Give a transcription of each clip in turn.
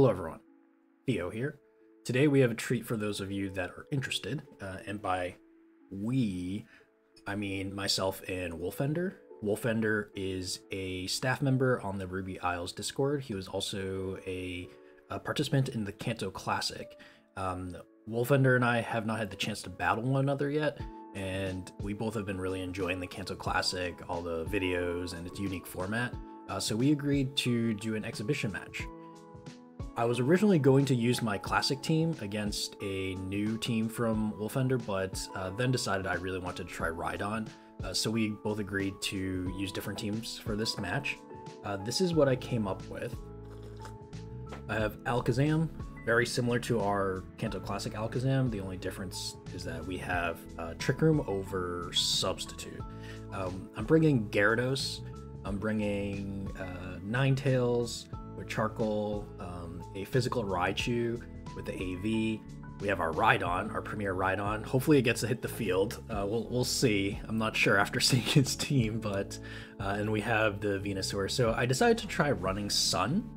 Hello, everyone. Theo here. Today we have a treat for those of you that are interested, uh, and by we, I mean myself and Wulfender. Wulfender is a staff member on the Ruby Isles Discord. He was also a, a participant in the Kanto Classic. Um, Wulfender and I have not had the chance to battle one another yet, and we both have been really enjoying the Kanto Classic, all the videos, and its unique format. Uh, so we agreed to do an exhibition match. I was originally going to use my classic team against a new team from Wulfender, but uh, then decided I really wanted to try Rhydon. Uh, so we both agreed to use different teams for this match. Uh, this is what I came up with. I have Alakazam, very similar to our Kanto Classic Alakazam. The only difference is that we have uh, Trick Room over Substitute. Um, I'm bringing Gyarados. I'm bringing uh, Ninetales with Charcoal, um, a physical Raichu with the AV. We have our Rhydon, our premier Rhydon. Hopefully it gets to hit the field. Uh, we'll, we'll see. I'm not sure after seeing his team, but... Uh, and we have the Venusaur. So I decided to try running Sun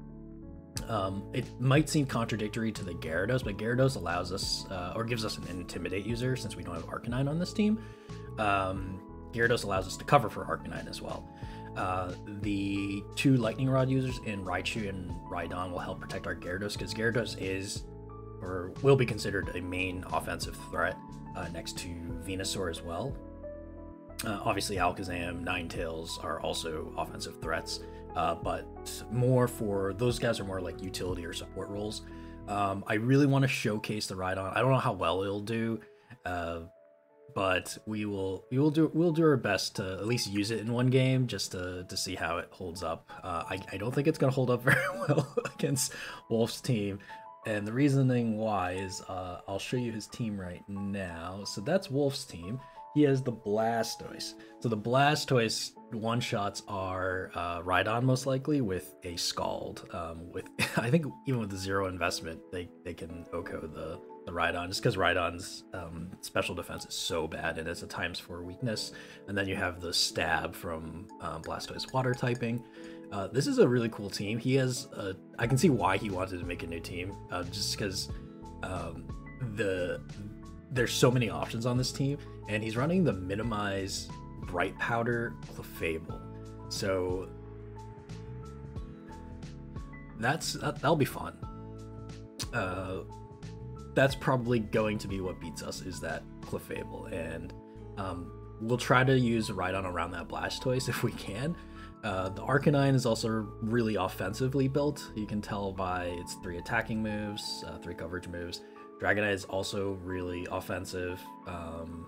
um, it might seem contradictory to the Gyarados, but Gyarados allows us, uh, or gives us an Intimidate user since we don't have Arcanine on this team. Um, Gyarados allows us to cover for Arcanine as well. Uh, the two Lightning Rod users in Raichu and Rhydon will help protect our Gyarados because Gyarados is, or will be considered a main offensive threat uh, next to Venusaur as well. Uh, obviously, Alakazam, Ninetales are also offensive threats uh, but more for those guys are more like utility or support roles. Um, I really want to showcase the Rhydon. I don't know how well it'll do, uh, but we will we will do we'll do our best to at least use it in one game just to to see how it holds up. Uh, I I don't think it's gonna hold up very well against Wolf's team. And the reasoning why is uh, I'll show you his team right now. So that's Wolf's team he has the Blastoise. So the Blastoise one shots are uh, Rhydon most likely with a Scald. Um, with I think even with zero investment, they they can OHKO the the Rhydon just because Rhydon's um, special defense is so bad and it's a times four weakness. And then you have the stab from um, Blastoise water typing. Uh, this is a really cool team. He has a, I can see why he wanted to make a new team, uh, just because um, the there's so many options on this team, and he's running the minimize bright powder Clefable. So that's that, that'll be fun. Uh, that's probably going to be what beats us is that Clefable, and um, we'll try to use Rhydon around that Blastoise if we can. Uh, the Arcanine is also really offensively built. You can tell by its three attacking moves, uh, three coverage moves, Dragonite is also really offensive. Um,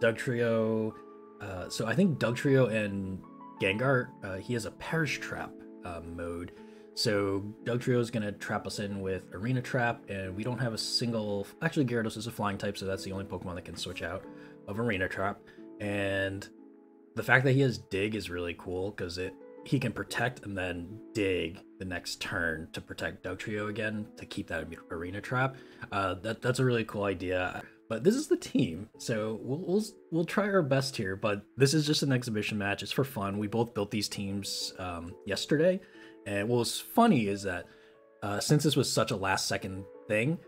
Dugtrio. Uh, so I think Dugtrio and Gengar, uh, he has a Perish Trap uh, mode. So Dugtrio is going to trap us in with Arena Trap, and we don't have a single. Actually, Gyarados is a flying type, so that's the only Pokemon that can switch out of Arena Trap. And the fact that he has Dig is really cool because it he can protect and then dig the next turn to protect Dugtrio again to keep that arena trap. Uh, that that's a really cool idea. But this is the team, so we'll, we'll we'll try our best here. But this is just an exhibition match. It's for fun. We both built these teams um, yesterday, and what was funny is that uh, since this was such a last second thing,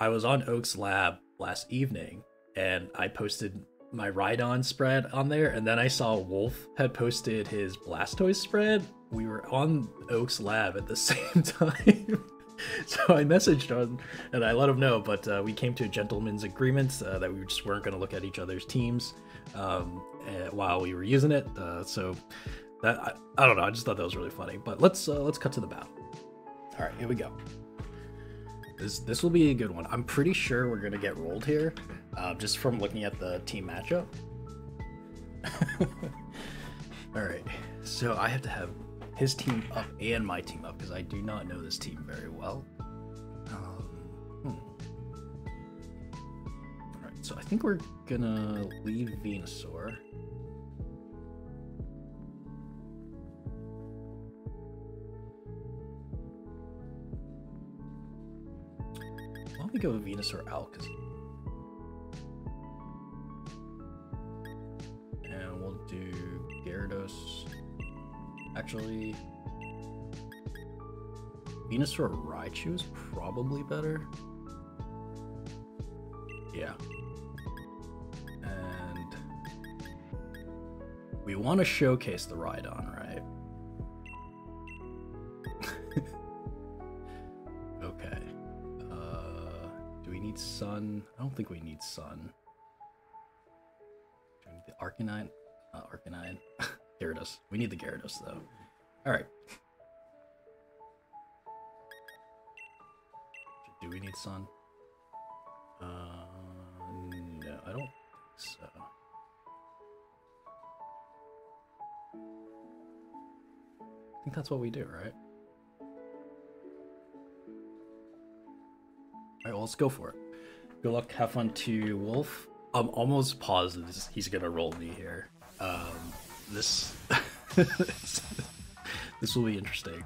I was on Oak's lab last evening, and I posted my Rhydon spread on there, and then I saw Wolf had posted his Blastoise spread. We were on Oak's lab at the same time. so I messaged him and I let him know, but uh, we came to a gentleman's agreement uh, that we just weren't going to look at each other's teams um, uh, while we were using it. Uh, so that I, I, don't know. I just thought that was really funny. But let's uh, let's cut to the battle. All right, here we go. This this will be a good one. I'm pretty sure we're gonna get rolled here, uh, just from looking at the team matchup. All right, so I have to have his team up and my team up because I do not know this team very well. Um, hmm. All right, so I think we're gonna leave Venusaur. We go with Venusaur Alakazam? And we'll do Gyarados. Actually, Venusaur Raichu is probably better. Yeah. And we want to showcase the Rhydon, right? Sun? I don't think we need Sun. We need the Arcanine? Uh, Arcanine. Gyarados. We need the Gyarados, though. Alright. Do we need sun? Uh, no, I don't think so. I think that's what we do, right? Alright, well, let's go for it. Good luck, have fun to Wolf. I'm almost positive he's gonna roll me here. Um, this this will be interesting.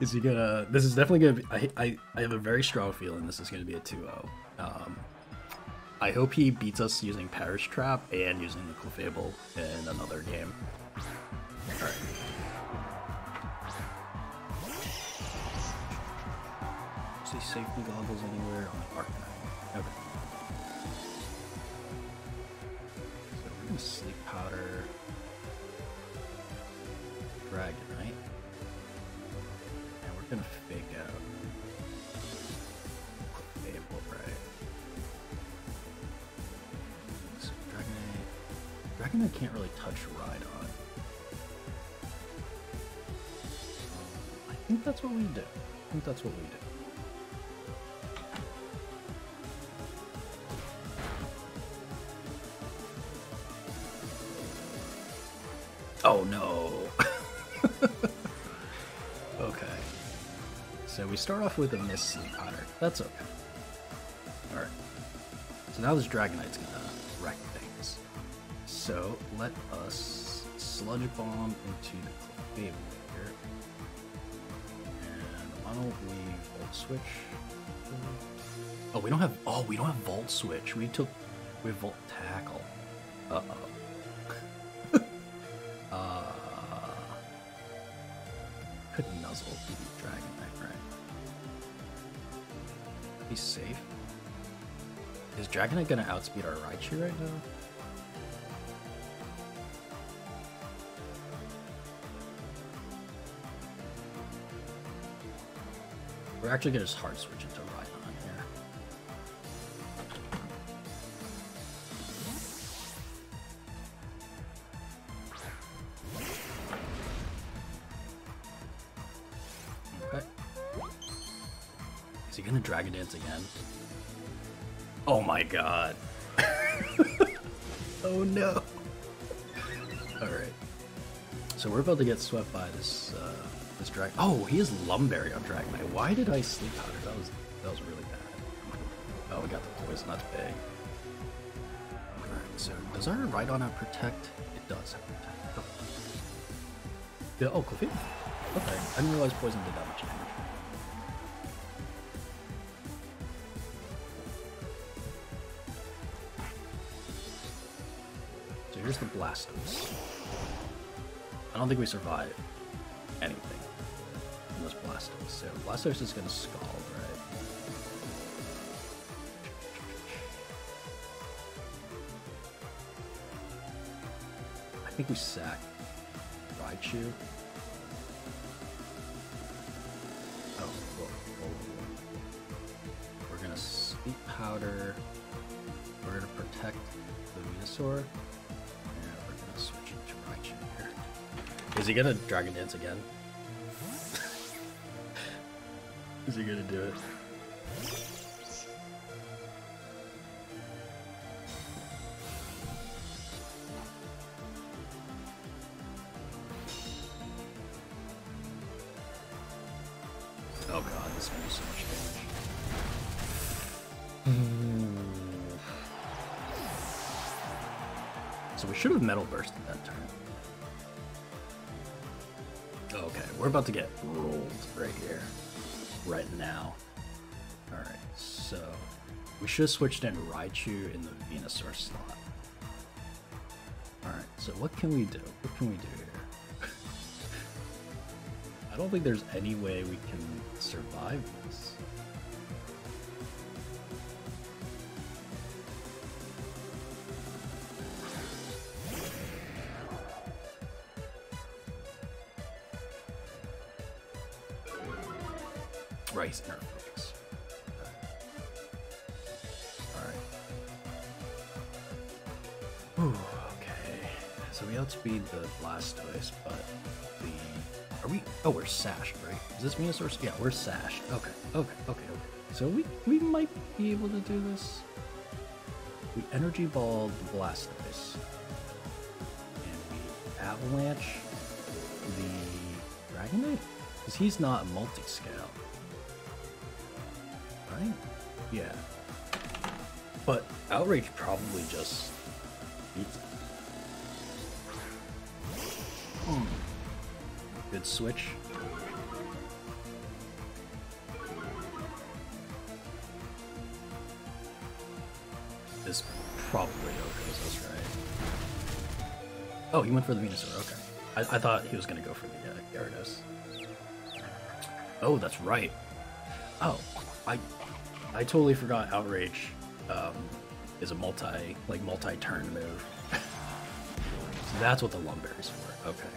Is he gonna? This is definitely gonna be. I I, I have a very strong feeling this is gonna be a 2-0. Um, I hope he beats us using Perish Trap and using the Clefable in another game. All right. See safety goggles anywhere on the Arcanine? Okay. So we're gonna sleep powder. Dragonite. And we're gonna fake out. Fable, right? So Dragonite. Dragonite can't really touch Rhydon. Um, I think that's what we do. I think that's what we do. Oh no. okay. So we start off with a Miss Sleep Powder. That's okay. Alright. So now this Dragonite's gonna wreck things. So let us Sludge Bomb into the Clefable here. And why don't we Volt Switch? Oh, we don't have. Oh, we don't have Volt Switch. We took. We have Volt Tackle. Uh oh. He's safe. Is Dragonite gonna outspeed our Raichu right now? We're actually gonna just hard switch into Rhydon Oh my god. oh no. Alright. So we're about to get swept by this uh, this dragon. Oh, he is Lumberry on Dragonite. Why did I sleep powder? That was that was really bad. Oh, we got the poison. That's big. Alright, so does our Rhydon have Protect? It does have Protect. Oh, yeah, oh Clefairy. Okay, I didn't realize poison did that much damage. Here's the Blastoise. I don't think we survive anything this Blastoise. So Blastoise is gonna scald, right? I think we sack Raichu. Oh. We're gonna Sleep Powder. We're gonna protect the Venusaur. Is he gonna Dragon Dance again? Is he gonna do it? Oh god, this is gonna do so much damage. Hmm. So we should have Metal Bursted that turn. We're about to get rolled right here. Right now. Alright, so we should have switched in Raichu in the Venusaur slot. Alright, so what can we do? What can we do here? I don't think there's any way we can survive this. Okay. So we outspeed the Blastoise, but the... Are we... Oh, we're sashed, right? Is this Venusaur? Yeah, we're sashed. Okay, okay, okay, okay. So we, we might be able to do this. We Energy Ball the Blastoise. And we Avalanche the Dragonite? Because he's not a multi-scale. Right? Yeah. But Outrage probably just. Good switch. This probably outgoes us, right? Oh, he went for the Venusaur, okay. I, I thought he was gonna go for the uh, Gyarados. Oh, that's right. Oh, I I totally forgot Outrage um, is a multi like multi-turn move. so that's what the Lumberry's for. Okay.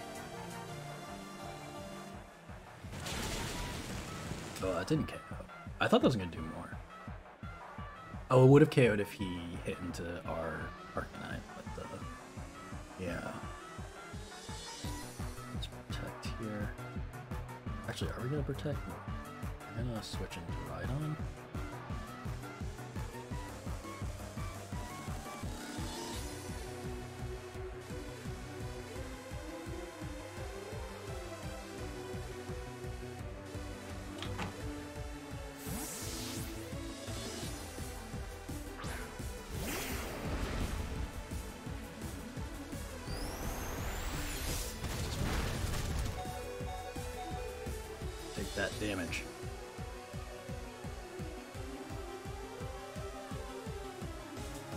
Oh, that didn't KO. I thought that was gonna do more. Oh, it would have KO'd if he hit into our Arcanine, but uh, yeah. Let's protect here. Actually, are we gonna protect? I'm gonna switch into Rhydon.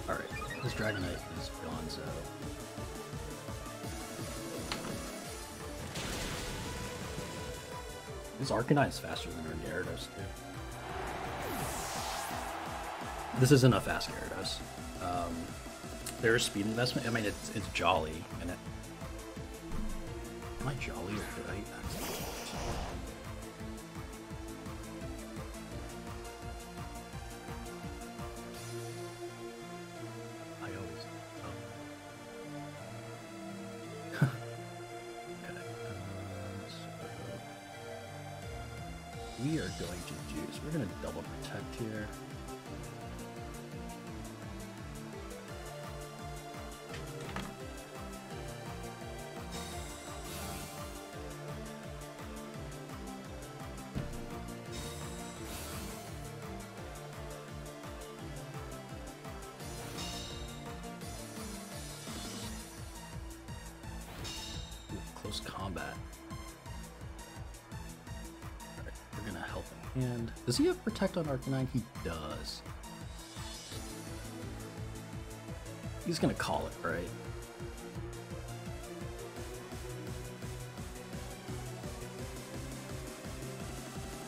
Alright, this Dragonite is Gonzo. This Arcanine is faster than our Gyarados, too. This isn't a fast Gyarados. Um, there is speed investment. I mean, it's, it's jolly, and it... Am I jolly or. I combat. Alright, we're gonna help him hand. Does he have protect on Arcanine? He does. He's gonna call it, right?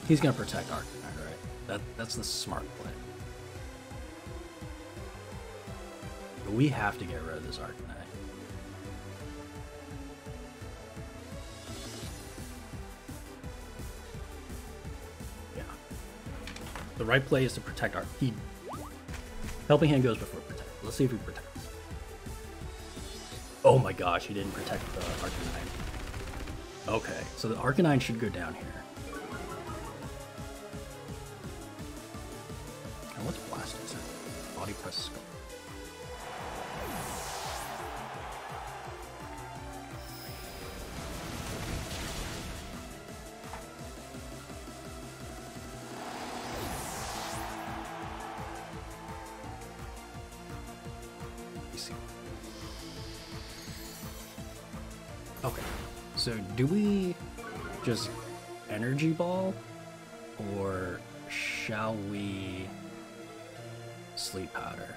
He's gonna protect Arcanine, right? That that's the smart play. But we have to get rid of this Arcanine. Right play is to protect our he helping hand goes before protect. Let's see if he protects. Oh my gosh, he didn't protect the Arcanine. Okay, so the Arcanine should go down here. And what's Blastoise? Body press Scald. Just energy ball, or shall we sleep powder?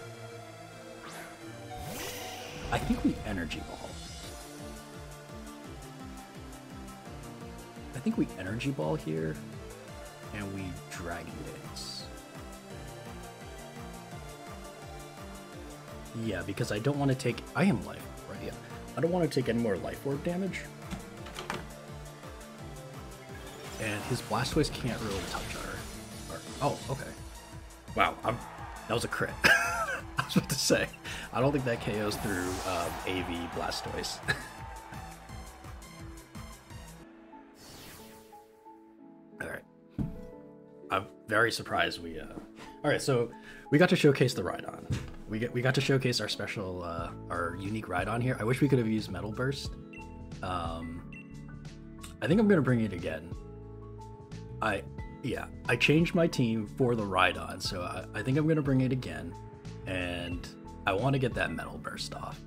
I think we energy ball. I think we Energy Ball here, and we Dragon Dance. Yeah, because I don't want to take... I am life, right? Yeah. I don't want to take any more Life Orb damage. And his Blastoise can't really touch our... our oh, okay. Wow, I'm, that was a crit. I was about to say, I don't think that KOs through um, AV Blastoise. Alright. I'm very surprised we... Uh... Alright, so we got to showcase the Rhydon. We get we got to showcase our special, uh, our unique Rhydon here. I wish we could have used Metal Burst. Um, I think I'm gonna bring it again. I, yeah, I changed my team for the Rhydon, so I, I think I'm gonna bring it again, and I want to get that Metal Burst off.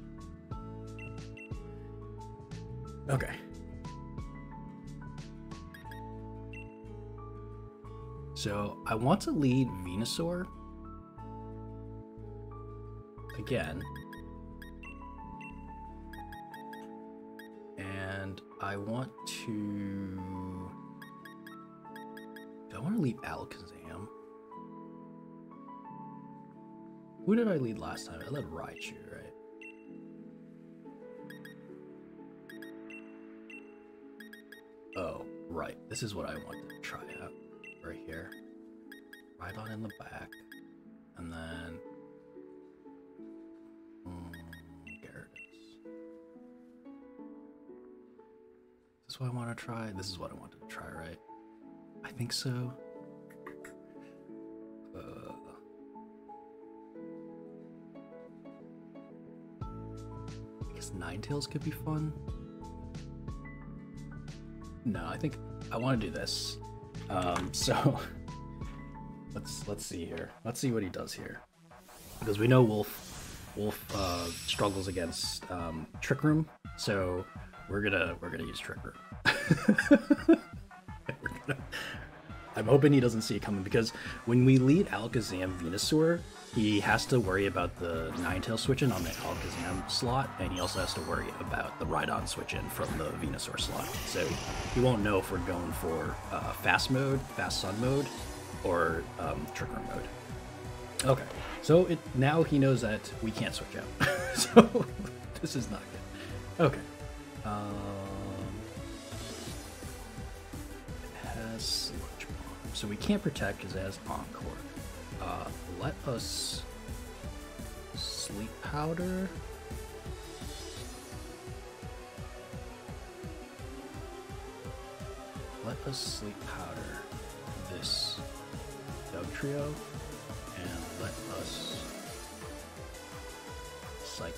Okay. So I want to lead Venusaur again. And I want to... I want to lead Alakazam? Who did I lead last time? I led Raichu, right? Oh, right. This is what I wanted to try out right here. Right on in the back. And then mm, this is what I want to try? This is what I wanted to try, right? I think so. Uh, I guess Ninetales could be fun. No, I think I want to do this. Um, so let's let's see here. Let's see what he does here, because we know Wolf Wolf uh, struggles against um, Trick Room, so we're gonna we're gonna use Trick Room. I'm hoping he doesn't see it coming because when we lead Alakazam Venusaur, he has to worry about the Ninetales switching on the Alakazam slot, and he also has to worry about the Rhydon switching from the Venusaur slot. So he won't know if we're going for uh, fast mode, fast sun mode, or um, Trick Room mode. Okay, so it now he knows that we can't switch out. so this is not good. Okay. Um, has. So we can't protect it has Encore. Uh, let us Sleep Powder. Let us Sleep Powder this Dugtrio and let us Psychic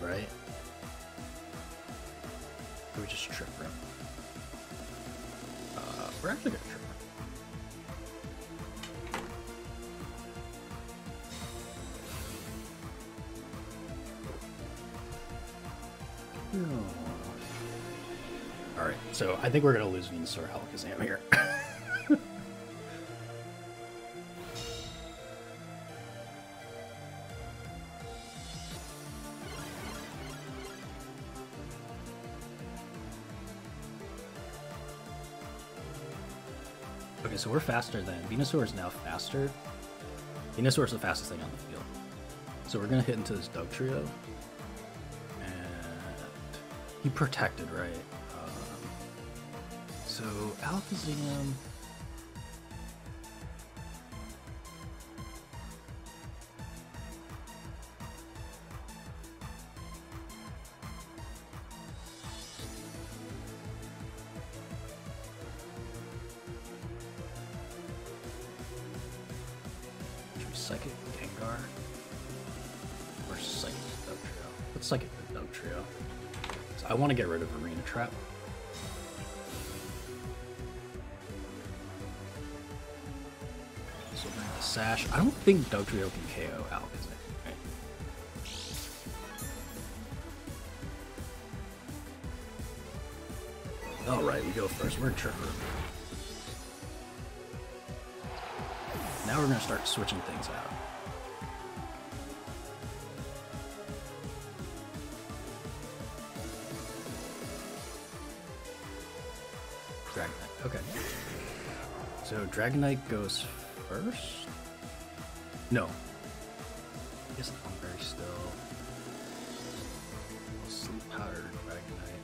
right? Or we just trip him? We're actually gonna trip. Alright, so I think we're gonna lose Venusaur Alakazam here. So we're faster than Venusaur is now faster. Venusaur is the fastest thing on the field. So we're gonna hit into this Dugtrio. And he protected, right? Um, so Alakazam I don't think Dugtrio can KO Alakazam. Right? Alright, we go first. We're in Trigger. Now we're going to start switching things out. Dragonite. Okay. So Dragonite goes first? No. I guess I'm very still. Sleep powder Dragonite.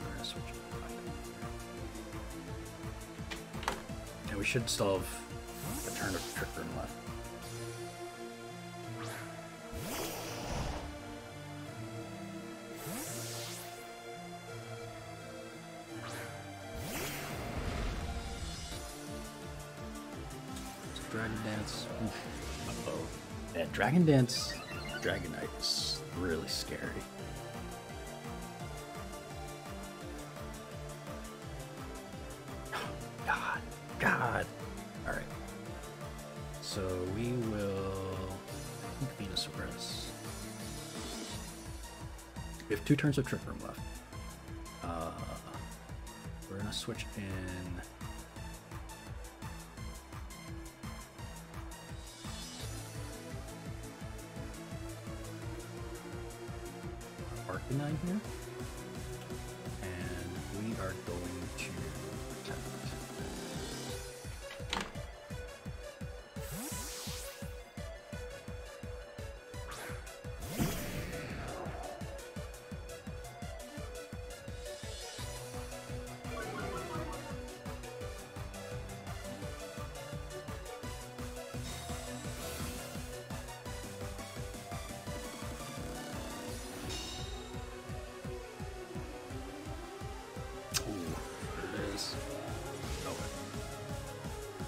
We're gonna switch it. And we should still have a turn of Trick Room left. Dragon Dance Dragonite is really scary. God. God. Alright. So we will. Venusaurus. We have two turns of Trick Room left. Uh, we're gonna switch in. Arcanine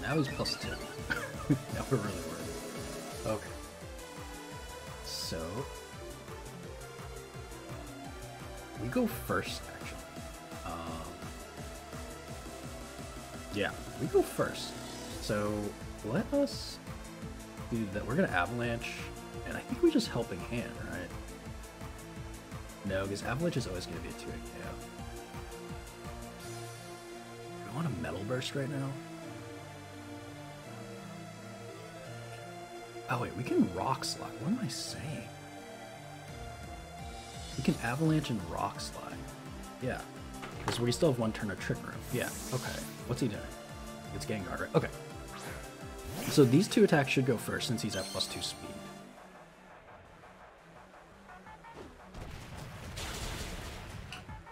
Now he's plus two. now we're really worried. Okay. So we go first, actually. Um, yeah, we go first. So let us do that. We're gonna avalanche, and I think we just helping hand, right? No, because avalanche is always gonna be a two hit KO. I want a metal burst right now. Oh wait, we can rock slide. What am I saying? We can avalanche and rock slide. Yeah. Because we still have one turn of trick room. Yeah, okay. What's he doing? It's Gengar, right? Okay. So these two attacks should go first since he's at plus two speed.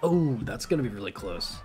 Oh, that's gonna be really close.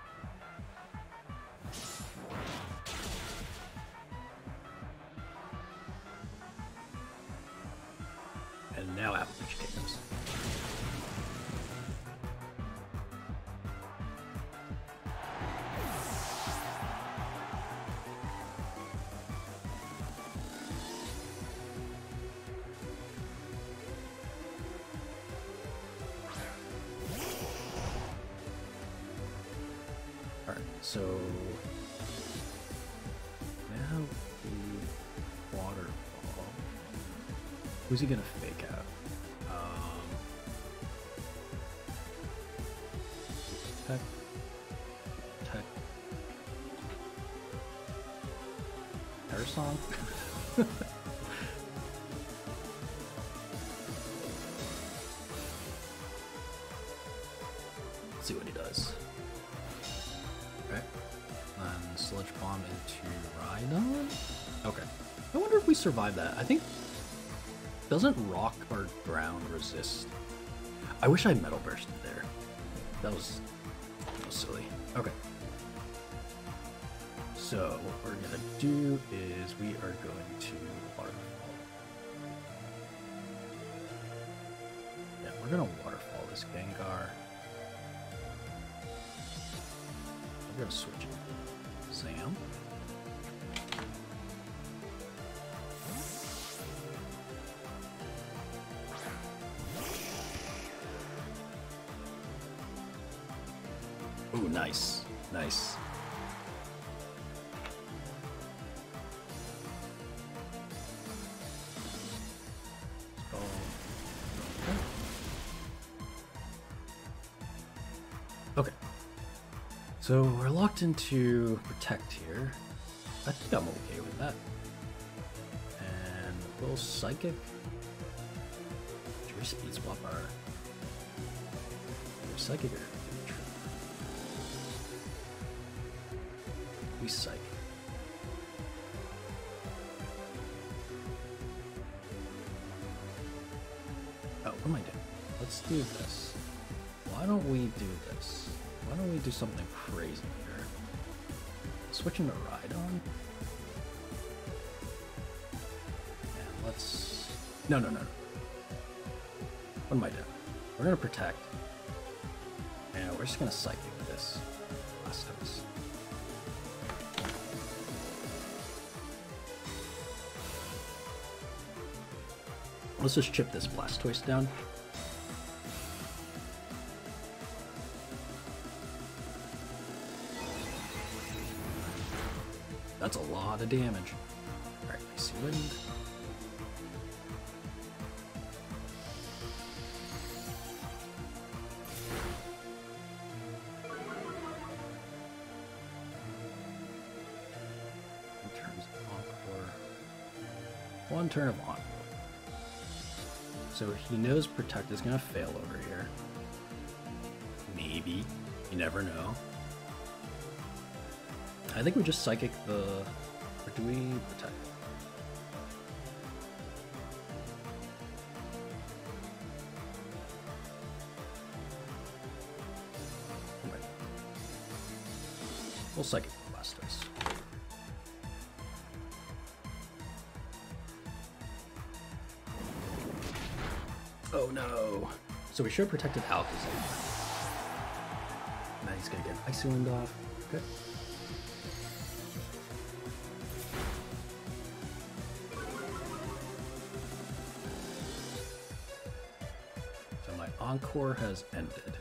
Let's see what he does. Okay. And Sludge Bomb into Rhydon? Okay. I wonder if we survive that. I think... Doesn't rock or ground resist? I wish I Metal Bursted there. That was, that was silly. Okay. So, what we're gonna do is we are going to Waterfall. Yeah, we're gonna Waterfall this Gengar. I'm gonna switch it. Sam. Ooh, nice. Nice. So we're locked into protect here. I think I'm okay with that. And little psychic. Should we speed swap our, our psychic or We psych. Oh, what am I doing? Let's do this. Why don't we do this? Why don't we do something crazy here? Switching to Rhydon? And let's... No, no, no, no. What am I doing? We're gonna protect. And we're just gonna psychic this. Blastoise. Let's just chip this Blastoise down. Lot of damage. Alright, Wind. Terms of Encore. One turn of Encore. So he knows Protect is going to fail over here. Maybe. You never know. I think we just Psychic the... Or do we Protect? Wait. We'll Psychic the Blastoise. Oh no. So we should have protected Alakazam. Now he's gonna get Icy Wind off. Okay. Encore has ended.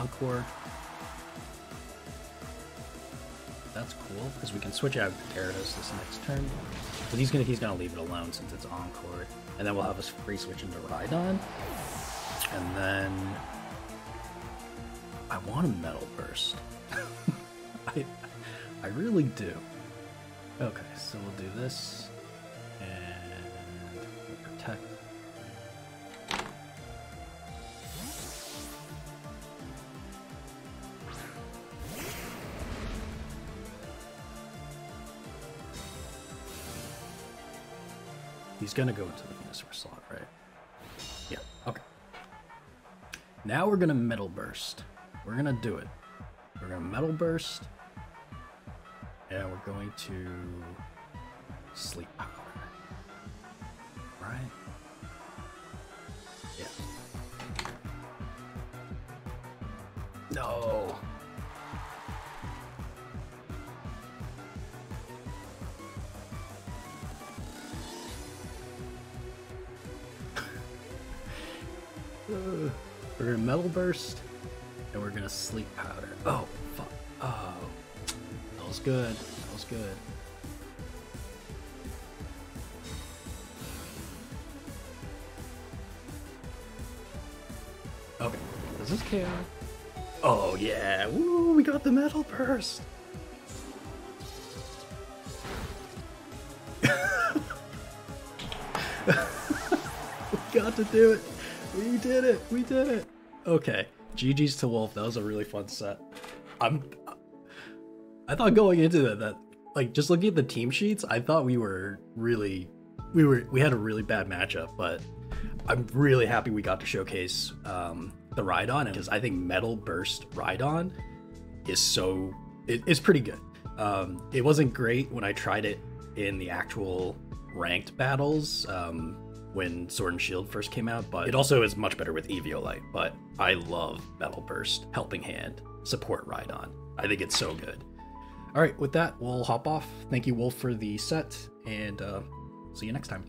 Encore. That's cool because we can switch out Gyarados this next turn. But he's gonna he's gonna leave it alone since it's Encore, and then we'll have us free switch into Rhydon, and then I want a Metal Burst. I I really do. Okay, so we'll do this He's gonna go into the Venusaur slot, right? Yeah, okay. Now we're gonna Metal Burst. We're gonna do it. We're gonna Metal Burst. And we're going to Sleep Powder. Right? Yeah. No! We're gonna metal burst, and we're gonna sleep powder. Oh fuck! Oh, that was good. That was good. Okay, this is KO. Oh yeah! Woo! We got the metal burst. we got to do it. We did it. We did it. Okay. GG's to Wolf. That was a really fun set. I'm. I thought going into that, that like just looking at the team sheets, I thought we were really, we were we had a really bad matchup, but I'm really happy we got to showcase um, the Rhydon because I think Metal Burst Rhydon is so it, it's pretty good. Um, it wasn't great when I tried it in the actual ranked battles um, when Sword and Shield first came out, but it also is much better with Eviolite. But I love Metal Burst, Helping Hand, support Rhydon. I think it's so good. All right, with that, we'll hop off. Thank you, Wolf, for the set, and uh, see you next time.